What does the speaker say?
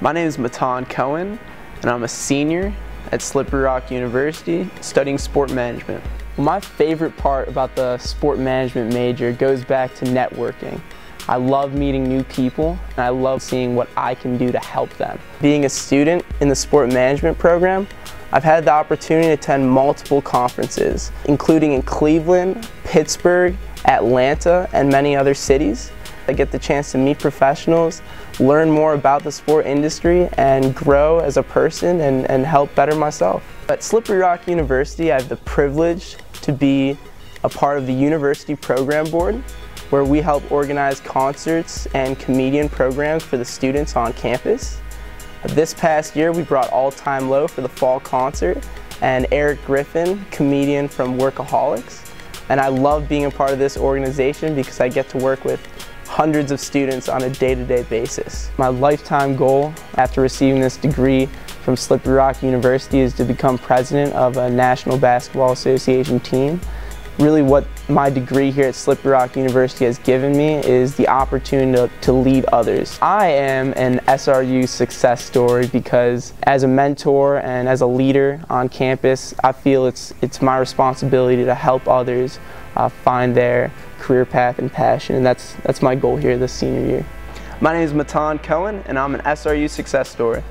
My name is Matan Cohen, and I'm a senior at Slippery Rock University studying sport management. My favorite part about the sport management major goes back to networking. I love meeting new people and I love seeing what I can do to help them. Being a student in the sport management program, I've had the opportunity to attend multiple conferences, including in Cleveland, Pittsburgh, Atlanta, and many other cities. I get the chance to meet professionals, learn more about the sport industry, and grow as a person and, and help better myself. At Slippery Rock University, I have the privilege to be a part of the University Program Board, where we help organize concerts and comedian programs for the students on campus. This past year, we brought All Time Low for the fall concert, and Erik Griffin, comedian from Workaholics. And I love being a part of this organization because I get to work with hundreds of students on a day-to-day -day basis. My lifetime goal after receiving this degree from Slippery Rock University is to become president of a National Basketball Association team. Really what my degree here at Slippery Rock University has given me is the opportunity to, to lead others. I am an SRU success story because as a mentor and as a leader on campus, I feel it's, it's my responsibility to help others uh, find their career path and passion, and that's, that's my goal here this senior year. My name is Matan Cohen, and I'm an SRU success story.